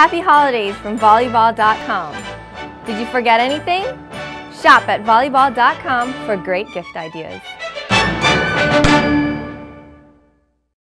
Happy holidays from volleyball.com. Did you forget anything? Shop at volleyball.com for great gift ideas.